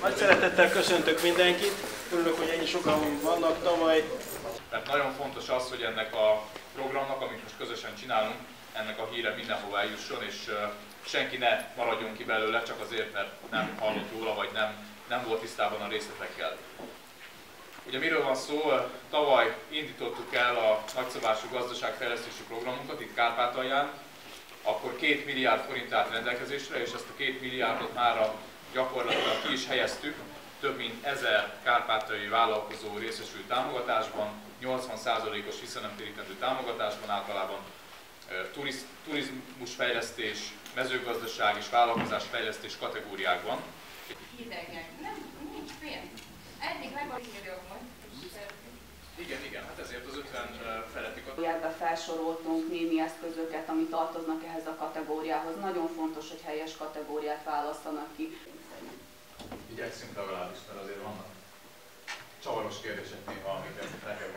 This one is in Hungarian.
Nagy szeretettel köszöntök mindenkit, örülök, hogy ennyi sokan vannak tavaly. Tehát nagyon fontos az, hogy ennek a programnak, amit most közösen csinálunk, ennek a híre mindenhova eljusson, és senki ne maradjon ki belőle, csak azért, mert nem hallott róla, vagy nem, nem volt tisztában a részletekkel. Ugye miről van szó? Tavaly indítottuk el a nagyszabású gazdaságfejlesztési programunkat itt Kárpátalján, akkor két milliárd forint állt rendelkezésre, és ezt a két milliárdot már a gyakorlatilag ki is helyeztük, több mint ezer kárpátai vállalkozó részesült támogatásban, 80%-os visszanemtérítendő támogatásban általában turiz, turizmusfejlesztés, mezőgazdaság és vállalkozásfejlesztés kategóriákban. Hidegen. Nem, nincs pénz. Eddig most. Igen, igen, hát ezért az 50 feletti kategóriákba felsoroltunk némi eszközöket, ami tartoznak ehhez a kategóriához. Nagyon fontos, hogy helyes kategóriát választanak ki. Igyekszünk legalábbis, mert azért vannak csavaros kérdések néha, amiket fel kell